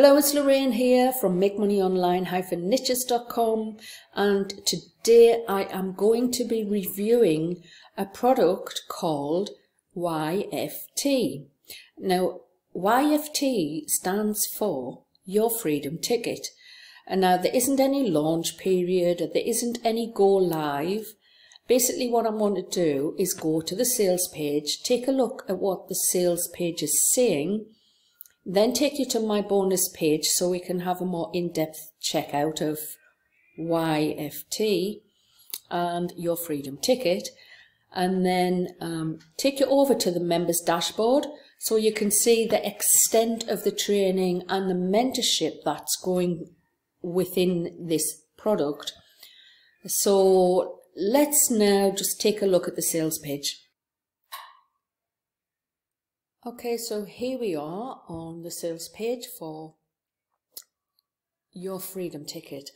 Hello, it's Loraine here from MakeMoneyOnline-niches.com and today I am going to be reviewing a product called YFT. Now, YFT stands for Your Freedom Ticket. And now there isn't any launch period, there isn't any go live. Basically what I want to do is go to the sales page, take a look at what the sales page is saying, then take you to my bonus page so we can have a more in-depth checkout of YFT and your freedom ticket and then um, take you over to the members dashboard so you can see the extent of the training and the mentorship that's going within this product. So let's now just take a look at the sales page. Okay, so here we are on the sales page for your freedom ticket.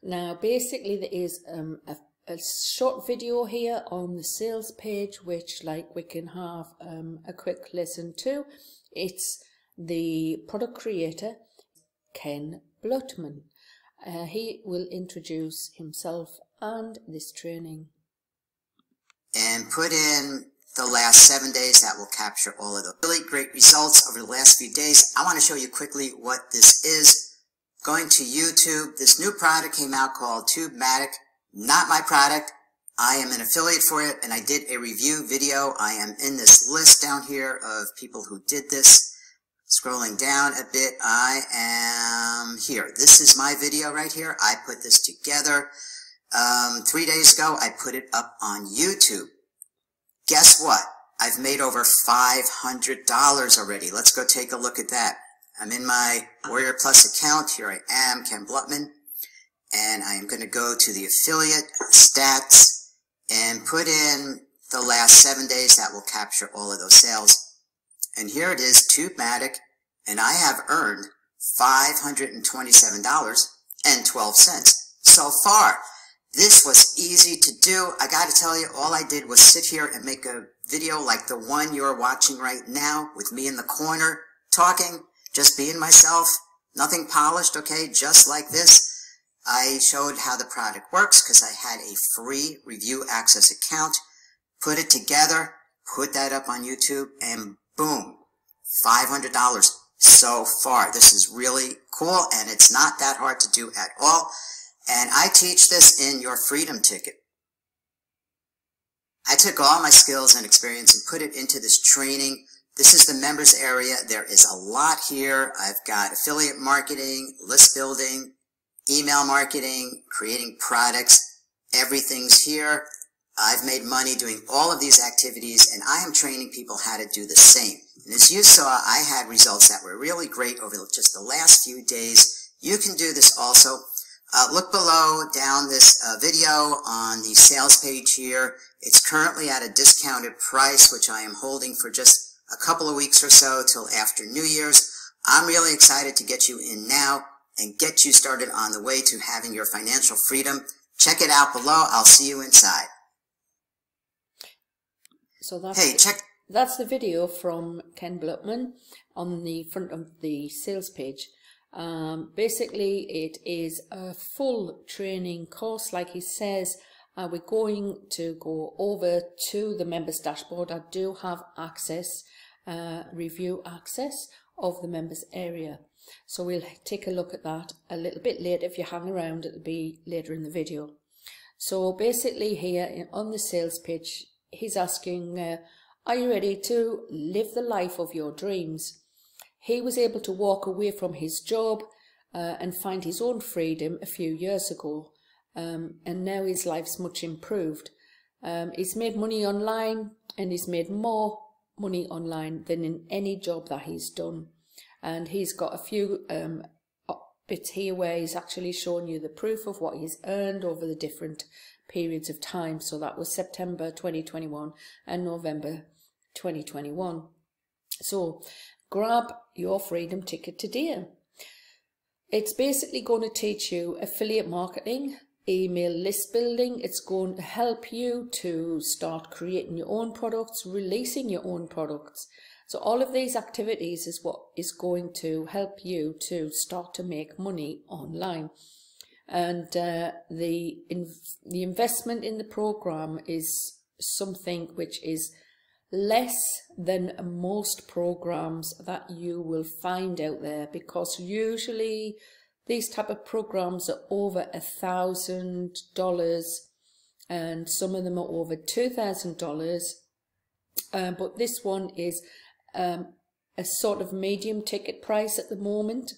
Now, basically there is um, a, a, short video here on the sales page, which like we can have um, a quick listen to. It's the product creator, Ken Bluttman. Uh, he will introduce himself and this training. And put in the last seven days. That will capture all of the really great results over the last few days. I want to show you quickly what this is. Going to YouTube, this new product came out called Tubematic. Not my product. I am an affiliate for it and I did a review video. I am in this list down here of people who did this. Scrolling down a bit, I am here. This is my video right here. I put this together. Um, three days ago, I put it up on YouTube. Guess what? I've made over $500 already. Let's go take a look at that. I'm in my Warrior Plus account. Here I am, Ken Bluttman. And I am going to go to the affiliate uh, stats and put in the last seven days. That will capture all of those sales. And here it is, Tubematic. And I have earned $527.12 so far. This was easy to do. I got to tell you, all I did was sit here and make a video like the one you're watching right now with me in the corner talking, just being myself, nothing polished, okay, just like this. I showed how the product works because I had a free review access account, put it together, put that up on YouTube, and boom, $500 so far. This is really cool, and it's not that hard to do at all. And I teach this in your freedom ticket. I took all my skills and experience and put it into this training. This is the members area. There is a lot here. I've got affiliate marketing, list building, email marketing, creating products. Everything's here. I've made money doing all of these activities and I am training people how to do the same. And as you saw, I had results that were really great over just the last few days. You can do this also. Uh, look below down this uh, video on the sales page here. It's currently at a discounted price, which I am holding for just a couple of weeks or so till after New Year's. I'm really excited to get you in now and get you started on the way to having your financial freedom. Check it out below. I'll see you inside. So that's hey, check. That's the video from Ken Bluttman on the front of the sales page. Um, basically, it is a full training course, like he says. Uh, we're going to go over to the members dashboard. I do have access, uh, review access of the members area. So we'll take a look at that a little bit later. If you hang around, it'll be later in the video. So basically here on the sales page, he's asking, uh, are you ready to live the life of your dreams? He was able to walk away from his job uh, and find his own freedom a few years ago. Um, and now his life's much improved. Um, he's made money online and he's made more money online than in any job that he's done. And he's got a few um, bits here where he's actually shown you the proof of what he's earned over the different periods of time. So that was September 2021 and November 2021. So grab your freedom ticket today. It's basically going to teach you affiliate marketing, email list building. It's going to help you to start creating your own products, releasing your own products. So all of these activities is what is going to help you to start to make money online. And uh, the in, the investment in the program is something which is less than most programs that you will find out there because usually these type of programs are over a thousand dollars and some of them are over two thousand dollars. Uh, but this one is um, a sort of medium ticket price at the moment.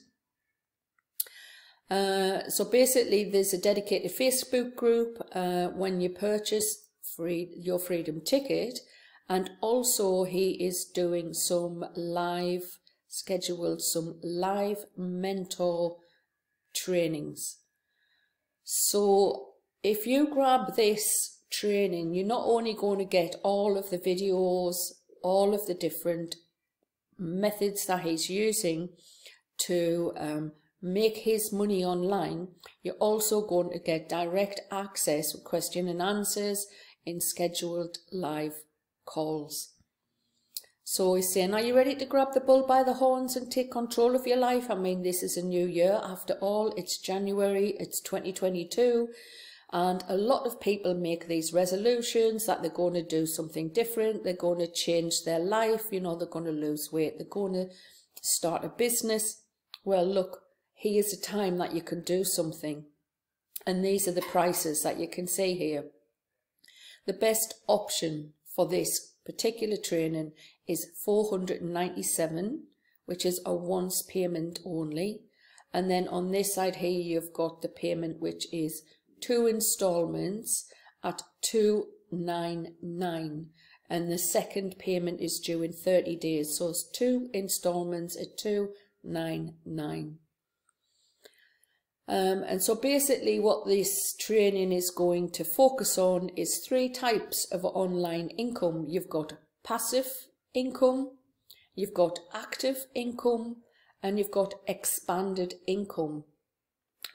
Uh, so basically there's a dedicated Facebook group uh, when you purchase free your freedom ticket and also he is doing some live scheduled some live mentor trainings. So if you grab this training you're not only going to get all of the videos all of the different methods that he's using to um, make his money online you're also going to get direct access question and answers in scheduled live calls. So he's saying, are you ready to grab the bull by the horns and take control of your life? I mean, this is a new year. After all, it's January, it's 2022. And a lot of people make these resolutions that they're going to do something different. They're going to change their life. You know, they're going to lose weight. They're going to start a business. Well, look, here's a time that you can do something. And these are the prices that you can see here. The best option for this particular training is 497 which is a once payment only. And then on this side here you've got the payment which is two installments at 299 and the second payment is due in 30 days. So it's two installments at 299 um, and so basically what this training is going to focus on is three types of online income. You've got passive income, you've got active income, and you've got expanded income.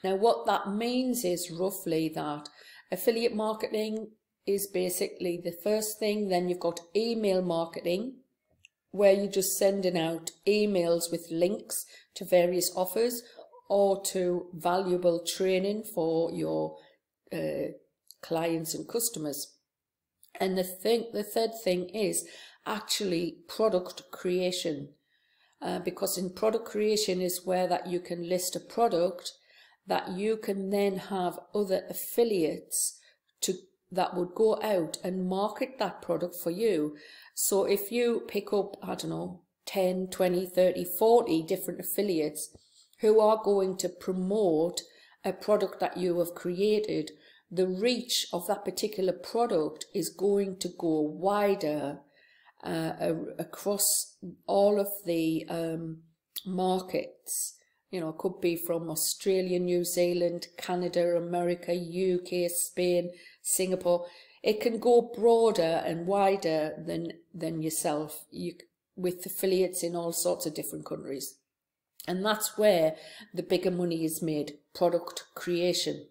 Now what that means is roughly that affiliate marketing is basically the first thing. Then you've got email marketing, where you're just sending out emails with links to various offers or to valuable training for your uh, clients and customers. And the thing, the third thing is actually product creation. Uh, because in product creation is where that you can list a product that you can then have other affiliates to that would go out and market that product for you. So if you pick up, I don't know, 10, 20, 30, 40 different affiliates who are going to promote a product that you have created, the reach of that particular product is going to go wider uh, across all of the um, markets. You know, could be from Australia, New Zealand, Canada, America, UK, Spain, Singapore. It can go broader and wider than than yourself. You with affiliates in all sorts of different countries. And that's where the bigger money is made, product creation.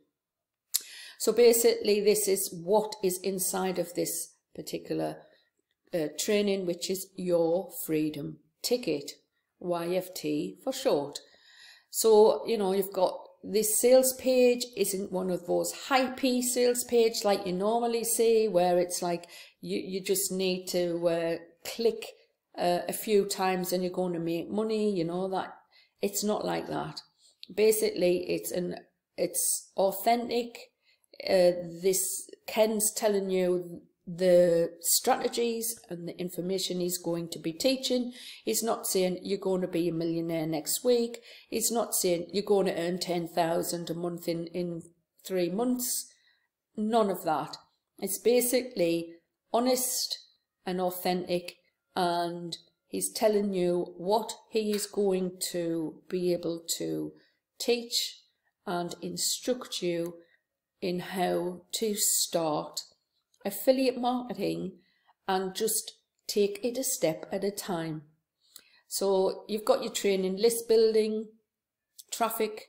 So basically this is what is inside of this particular uh, training, which is your freedom ticket, YFT for short. So, you know, you've got this sales page isn't one of those hypey sales page like you normally see where it's like you, you just need to uh, click uh, a few times and you're going to make money, you know, that it's not like that. Basically, it's an it's authentic. Uh, this Ken's telling you the strategies and the information he's going to be teaching. He's not saying you're going to be a millionaire next week. He's not saying you're going to earn 10,000 a month in, in three months. None of that. It's basically honest and authentic and He's telling you what he is going to be able to teach and instruct you in how to start affiliate marketing and just take it a step at a time. So you've got your training, list building, traffic,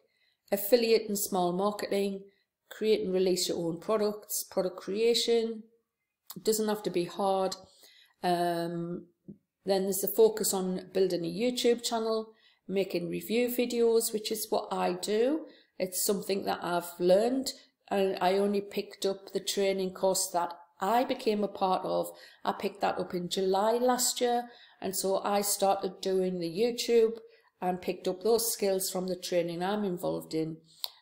affiliate and small marketing, create and release your own products, product creation. It doesn't have to be hard. Um, Then there's the focus on building a YouTube channel, making review videos, which is what I do. It's something that I've learned and I only picked up the training course that I became a part of. I picked that up in July last year and so I started doing the YouTube and picked up those skills from the training I'm involved in.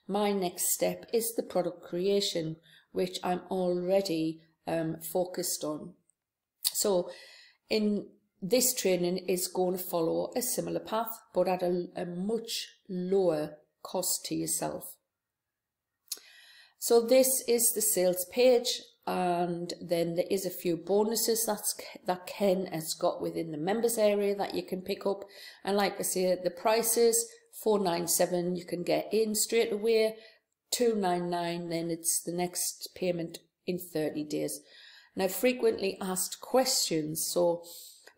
My next step is the product creation, which I'm already um, focused on. So in this training is going to follow a similar path, but at a, a much lower cost to yourself. So this is the sales page and then there is a few bonuses that's that Ken has got within the members area that you can pick up. And like I say the prices 497 you can get in straight away. 299 then it's the next payment in 30 days. Now frequently asked questions so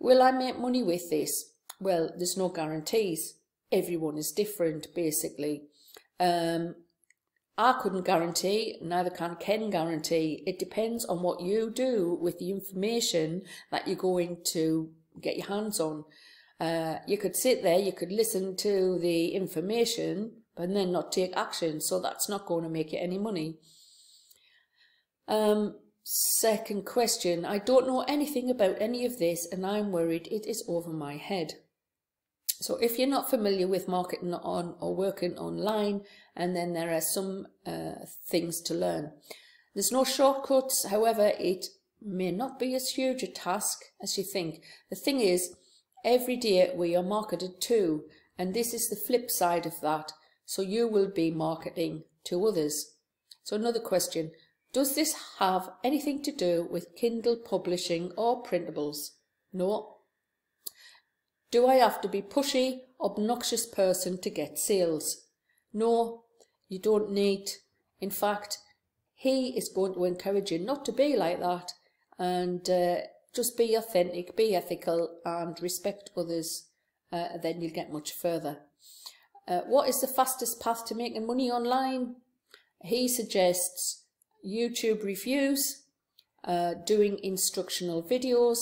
will I make money with this well there's no guarantees everyone is different basically um, I couldn't guarantee, neither can Ken guarantee. It depends on what you do with the information that you're going to get your hands on. Uh, you could sit there, you could listen to the information, but then not take action. So that's not going to make you any money. Um, second question. I don't know anything about any of this and I'm worried it is over my head. So if you're not familiar with marketing on or working online, and then there are some uh, things to learn. There's no shortcuts, however, it may not be as huge a task as you think. The thing is, every day we are marketed to, and this is the flip side of that. So you will be marketing to others. So another question, does this have anything to do with Kindle publishing or printables? No, do I have to be pushy, obnoxious person to get sales? No, you don't need. In fact, he is going to encourage you not to be like that and uh, just be authentic, be ethical and respect others. Uh, then you'll get much further. Uh, what is the fastest path to making money online? He suggests YouTube reviews, uh, doing instructional videos,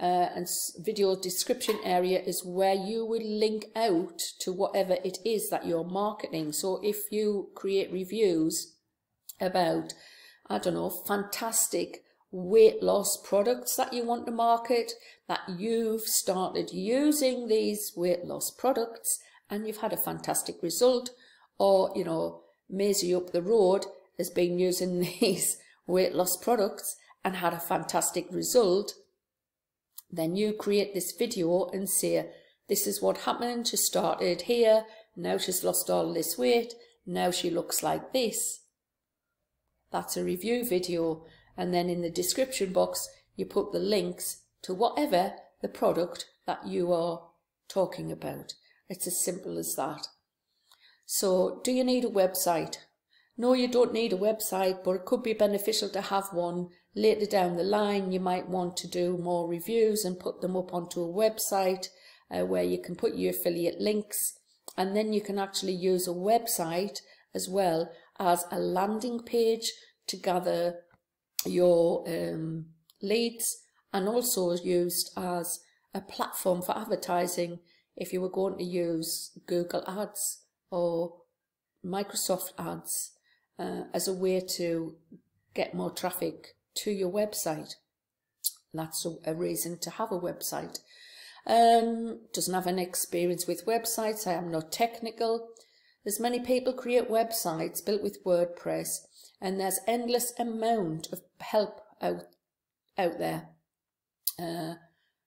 uh, and video description area is where you will link out to whatever it is that you're marketing. So if you create reviews about, I don't know, fantastic weight loss products that you want to market, that you've started using these weight loss products and you've had a fantastic result, or, you know, Maisie up the road has been using these weight loss products and had a fantastic result, then you create this video and say, this is what happened. She started here. Now she's lost all this weight. Now she looks like this. That's a review video. And then in the description box, you put the links to whatever the product that you are talking about. It's as simple as that. So do you need a website? No, you don't need a website, but it could be beneficial to have one Later down the line, you might want to do more reviews and put them up onto a website uh, where you can put your affiliate links. And then you can actually use a website as well as a landing page to gather your um, leads and also used as a platform for advertising if you were going to use Google Ads or Microsoft Ads uh, as a way to get more traffic to your website. That's a, reason to have a website. Um, doesn't have any experience with websites. I am not technical. There's many people create websites built with WordPress and there's endless amount of help out, out there. Uh,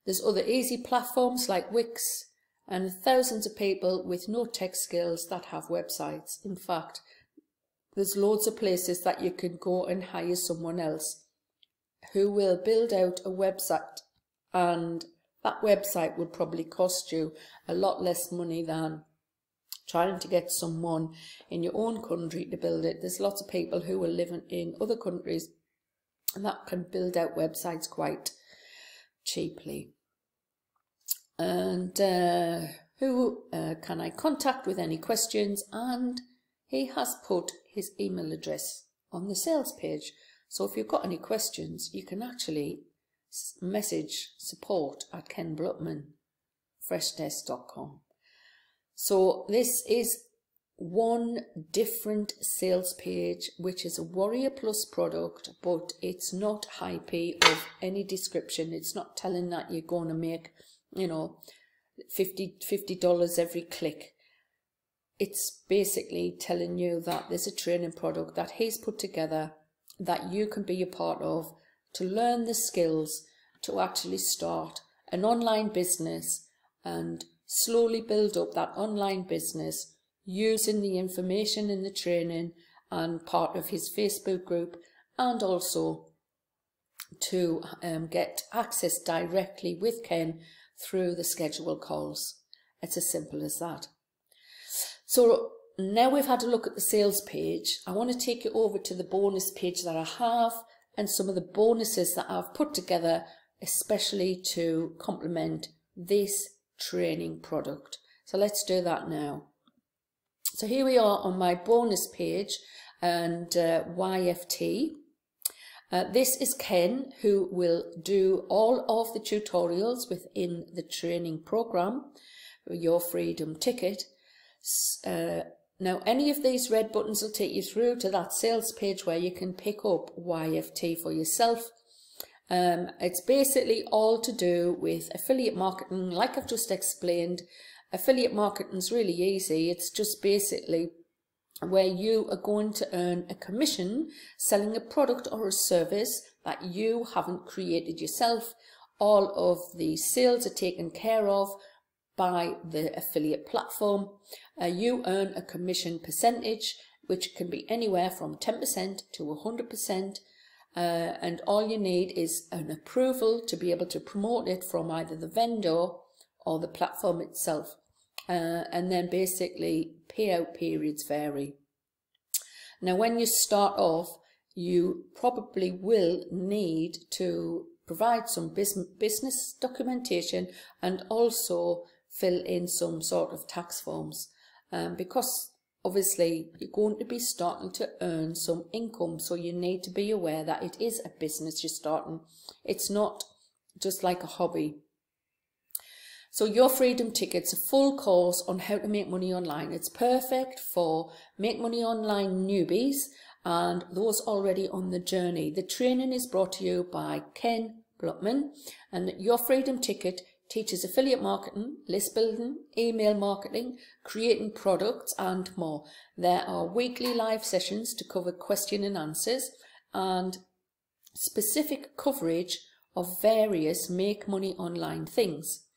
there's other easy platforms like Wix and thousands of people with no tech skills that have websites. In fact, there's loads of places that you can go and hire someone else who will build out a website and that website would probably cost you a lot less money than trying to get someone in your own country to build it. There's lots of people who are living in other countries and that can build out websites quite cheaply. And uh, who uh, can I contact with any questions? And he has put his email address on the sales page. So if you've got any questions, you can actually message support at Ken freshdesk.com. So this is one different sales page, which is a Warrior Plus product, but it's not hypey of any description. It's not telling that you're going to make, you know, 50 $50 every click. It's basically telling you that there's a training product that he's put together that you can be a part of to learn the skills to actually start an online business and slowly build up that online business using the information in the training and part of his Facebook group and also to um, get access directly with Ken through the schedule calls. It's as simple as that. So now we've had a look at the sales page, I want to take you over to the bonus page that I have and some of the bonuses that I've put together, especially to complement this training product. So let's do that now. So here we are on my bonus page and uh, YFT. Uh, this is Ken who will do all of the tutorials within the training program, Your Freedom Ticket. Uh, now, any of these red buttons will take you through to that sales page where you can pick up YFT for yourself. Um, it's basically all to do with affiliate marketing, like I've just explained, Affiliate marketing is really easy. It's just basically where you are going to earn a commission selling a product or a service that you haven't created yourself. All of the sales are taken care of by the affiliate platform. Uh, you earn a commission percentage, which can be anywhere from 10% to 100%. Uh, and all you need is an approval to be able to promote it from either the vendor or the platform itself uh, and then basically payout periods vary. Now when you start off you probably will need to provide some business documentation and also fill in some sort of tax forms um, because obviously you're going to be starting to earn some income so you need to be aware that it is a business you're starting it's not just like a hobby so Your Freedom Ticket's a full course on how to make money online. It's perfect for make money online newbies and those already on the journey. The training is brought to you by Ken Bluttman and Your Freedom Ticket teaches affiliate marketing, list building, email marketing, creating products and more. There are weekly live sessions to cover question and answers and specific coverage of various make money online things.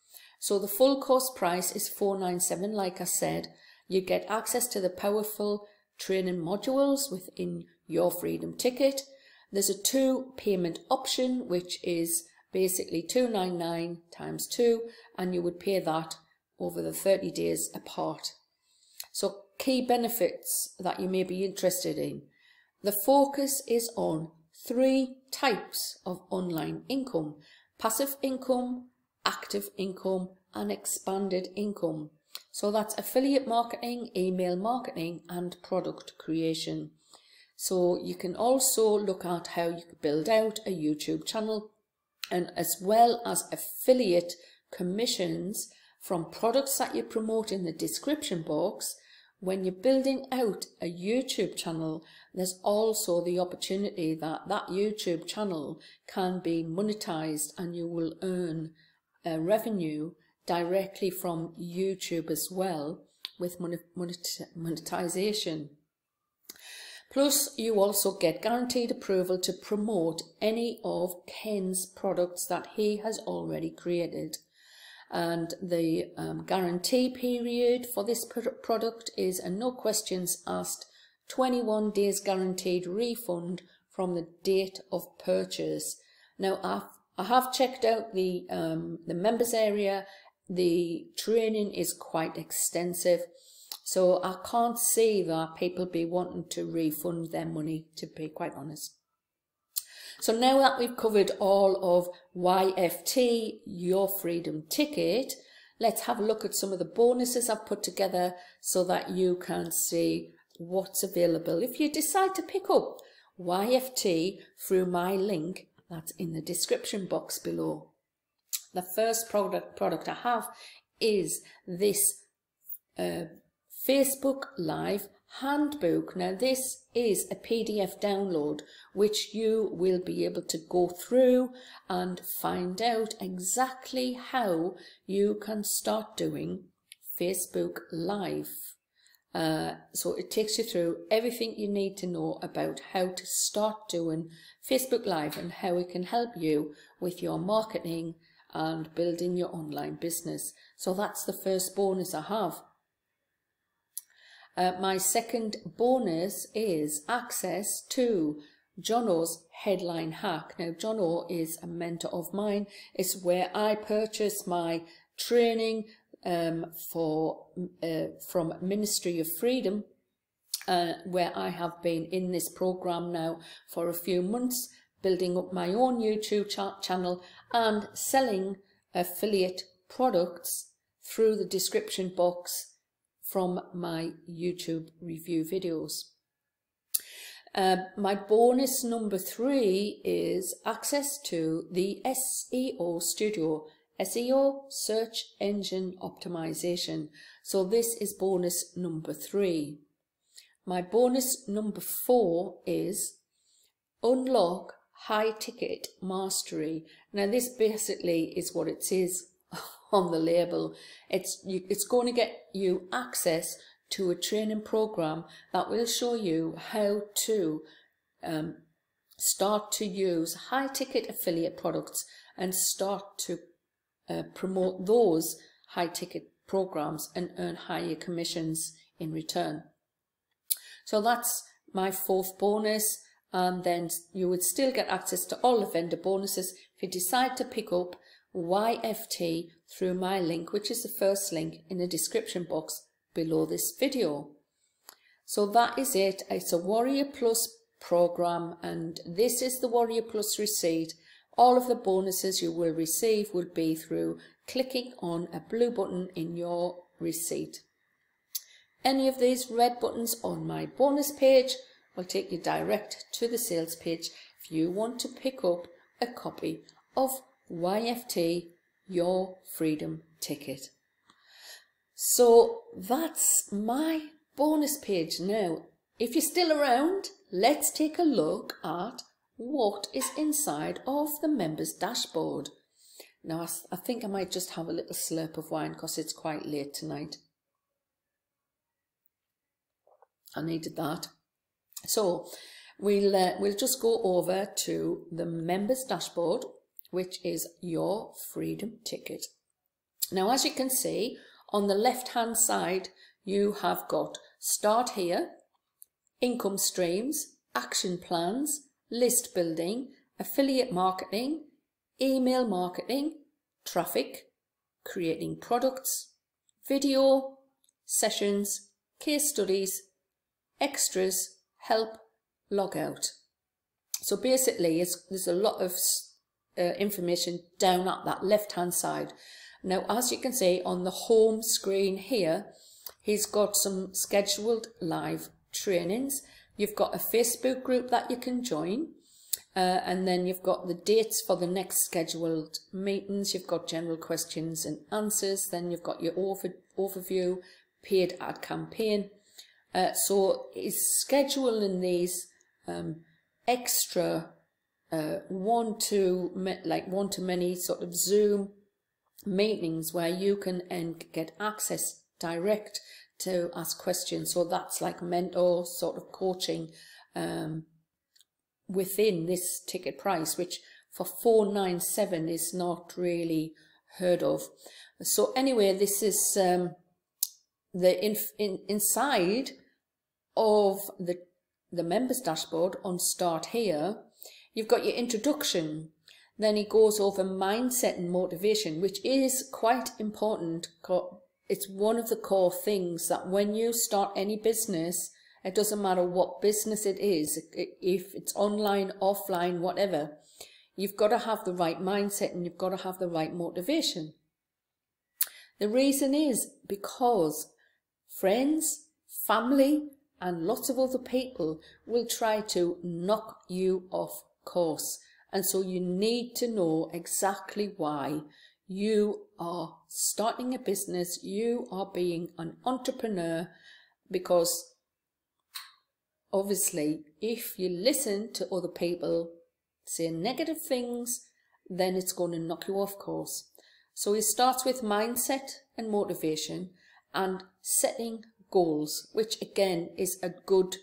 So the full course price is 497 like I said. You get access to the powerful training modules within your freedom ticket. There's a two payment option which is basically 299 times 2 and you would pay that over the 30 days apart. So key benefits that you may be interested in. The focus is on three types of online income. Passive income, active income and expanded income. So that's affiliate marketing, email marketing and product creation. So you can also look at how you can build out a YouTube channel and as well as affiliate commissions from products that you promote in the description box. When you're building out a YouTube channel, there's also the opportunity that that YouTube channel can be monetized and you will earn uh, revenue directly from YouTube as well with monetization. Plus, you also get guaranteed approval to promote any of Ken's products that he has already created. And the um, guarantee period for this product is a no questions asked 21 days guaranteed refund from the date of purchase. Now, I've I have checked out the um, the members area. The training is quite extensive, so I can't see that people be wanting to refund their money, to be quite honest. So now that we've covered all of YFT, Your Freedom Ticket, let's have a look at some of the bonuses I've put together so that you can see what's available. If you decide to pick up YFT through my link That's in the description box below. The first product, product I have is this uh, Facebook Live handbook. Now this is a PDF download which you will be able to go through and find out exactly how you can start doing Facebook Live. Uh, so it takes you through everything you need to know about how to start doing Facebook Live and how it can help you with your marketing and building your online business. So that's the first bonus I have. Uh, my second bonus is access to Jono's headline hack. Now, Jono is a mentor of mine. It's where I purchase my training um, for uh, from Ministry of Freedom, uh, where I have been in this program now for a few months, building up my own YouTube ch channel and selling affiliate products through the description box from my YouTube review videos. Uh, my bonus number three is access to the SEO Studio, SEO Search Engine Optimization. So this is bonus number three. My bonus number four is unlock high ticket mastery. Now this basically is what it says on the label. It's, you, it's going to get you access to a training program that will show you how to um, start to use high ticket affiliate products and start to uh, promote those high ticket programs and earn higher commissions in return. So that's my fourth bonus and then you would still get access to all the vendor bonuses if you decide to pick up YFT through my link, which is the first link in the description box below this video. So that is it. It's a Warrior Plus program and this is the Warrior Plus receipt. All of the bonuses you will receive will be through clicking on a blue button in your receipt. Any of these red buttons on my bonus page will take you direct to the sales page if you want to pick up a copy of YFT, your freedom ticket. So that's my bonus page now. If you're still around, let's take a look at what is inside of the members dashboard. Now I, I think I might just have a little slurp of wine because it's quite late tonight. I needed that. So we'll, uh, we'll just go over to the members dashboard which is your freedom ticket. Now, as you can see, on the left-hand side, you have got Start Here, Income Streams, Action Plans, List Building, Affiliate Marketing, Email Marketing, Traffic, Creating Products, Video, Sessions, Case Studies, Extras, Help, Logout. So basically, there's a lot of uh, information down at that left hand side. Now, as you can see on the home screen here, he's got some scheduled live trainings. You've got a Facebook group that you can join. Uh, and then you've got the dates for the next scheduled meetings. You've got general questions and answers. Then you've got your over, overview, paid ad campaign. Uh, so he's scheduling these um, extra uh, one to like one to many sort of Zoom meetings where you can and get access direct to ask questions. So that's like mentor sort of coaching um, within this ticket price, which for 497 is not really heard of. So anyway, this is um, the in, in, inside of the the members dashboard on start here You've got your introduction. Then he goes over mindset and motivation, which is quite important. It's one of the core things that when you start any business, it doesn't matter what business it is, if it's online, offline, whatever, you've got to have the right mindset and you've got to have the right motivation. The reason is because friends, family, and lots of other people will try to knock you off course. And so you need to know exactly why. You are starting a business, you are being an entrepreneur, because obviously, if you listen to other people say negative things, then it's going to knock you off course. So it starts with mindset and motivation and setting goals, which again is a good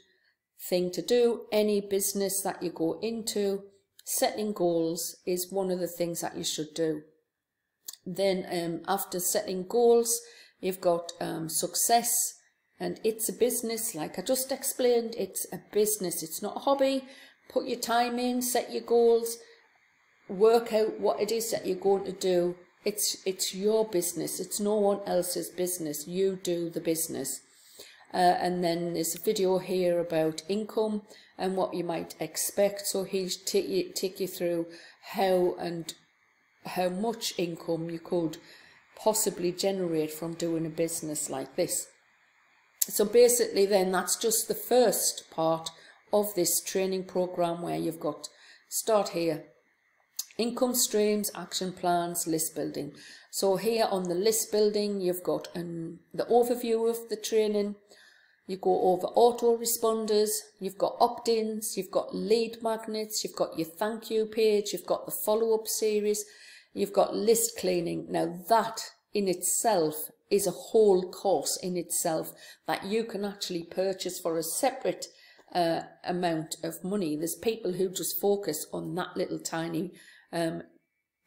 thing to do. Any business that you go into, setting goals is one of the things that you should do. Then um, after setting goals, you've got um, success and it's a business. Like I just explained, it's a business. It's not a hobby. Put your time in, set your goals, work out what it is that you're going to do. It's, it's your business. It's no one else's business. You do the business. Uh, and then there's a video here about income and what you might expect. So he'll take you, take you through how and how much income you could possibly generate from doing a business like this. So basically then that's just the first part of this training program where you've got start here income streams action plans list building so here on the list building you've got an, the overview of the training you go over autoresponders, you've got opt-ins, you've got lead magnets, you've got your thank you page, you've got the follow-up series, you've got list cleaning. Now that in itself is a whole course in itself that you can actually purchase for a separate uh, amount of money. There's people who just focus on that little tiny um,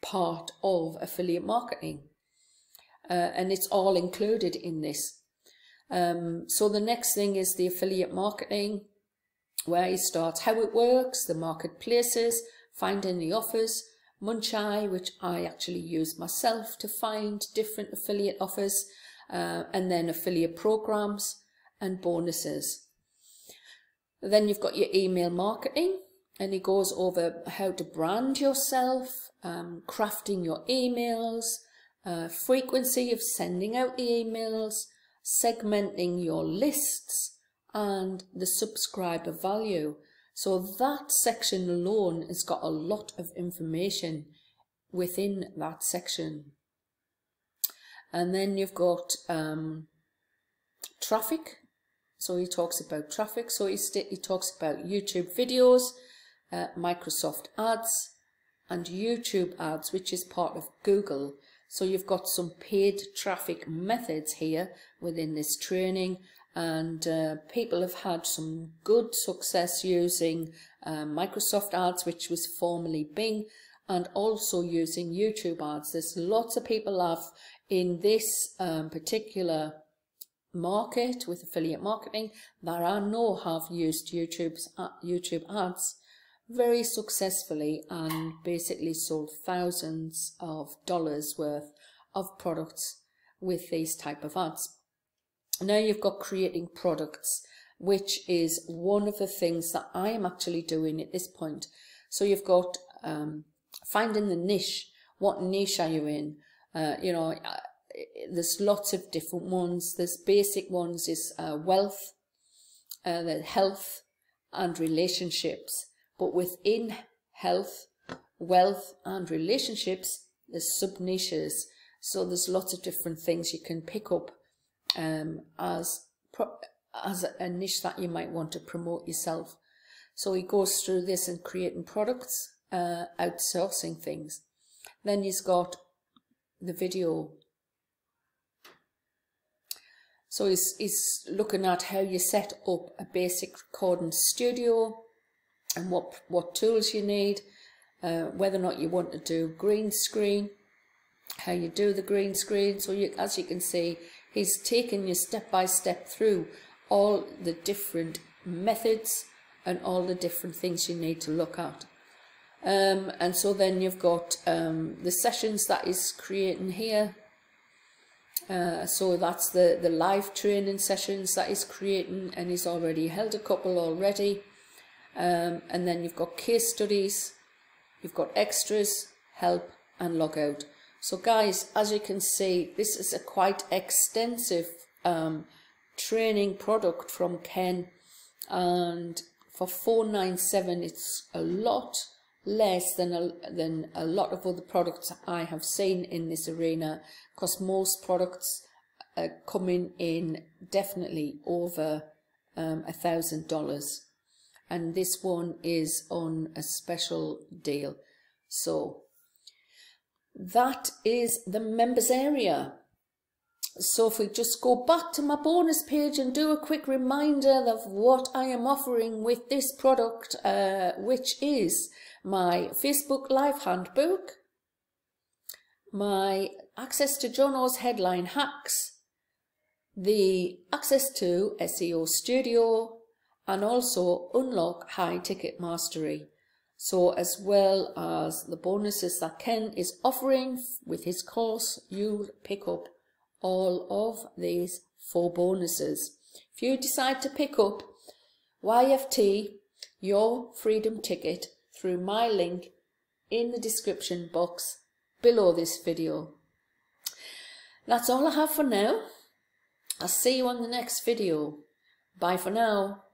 part of affiliate marketing. Uh, and it's all included in this. Um, so the next thing is the affiliate marketing, where he starts how it works, the marketplaces, finding the offers, Muncheye, which I actually use myself to find different affiliate offers, uh, and then affiliate programs and bonuses. Then you've got your email marketing, and he goes over how to brand yourself, um, crafting your emails, uh, frequency of sending out the emails, segmenting your lists and the subscriber value. So that section alone has got a lot of information within that section. And then you've got um, traffic. So he talks about traffic. So he, he talks about YouTube videos, uh, Microsoft ads, and YouTube ads, which is part of Google. So you've got some paid traffic methods here within this training and uh, people have had some good success using uh, Microsoft ads, which was formerly Bing, and also using YouTube ads. There's lots of people have in this um, particular market with affiliate marketing that I know have used YouTube's uh, YouTube ads very successfully and basically sold thousands of dollars worth of products with these type of ads. Now you've got creating products, which is one of the things that I am actually doing at this point. So you've got um, finding the niche. What niche are you in? Uh, you know, uh, there's lots of different ones. There's basic ones is uh, wealth, uh, health and relationships. But within health, wealth and relationships, there's sub niches. So there's lots of different things you can pick up um, as as a niche that you might want to promote yourself. So he goes through this and creating products, uh, outsourcing things. Then he's got the video. So he's, he's looking at how you set up a basic recording studio, and what, what tools you need, uh, whether or not you want to do green screen, how you do the green screen. So you, as you can see, he's taken you step by step through all the different methods and all the different things you need to look at. Um, and so then you've got um, the sessions that is creating here. Uh, so that's the, the live training sessions that he's creating and he's already held a couple already. Um, and then you've got case studies, you've got extras, help and logout. So guys, as you can see, this is a quite extensive um, training product from Ken and for 497 it's a lot less than a, than a lot of other products I have seen in this arena because most products are coming in definitely over um, a thousand dollars and this one is on a special deal. So that is the members area. So if we just go back to my bonus page and do a quick reminder of what I am offering with this product, uh, which is my Facebook Live Handbook, my access to Jono's headline hacks, the access to SEO Studio, and also unlock high ticket mastery. So as well as the bonuses that Ken is offering with his course, you'll pick up all of these four bonuses. If you decide to pick up YFT, your freedom ticket, through my link in the description box below this video. That's all I have for now. I'll see you on the next video. Bye for now.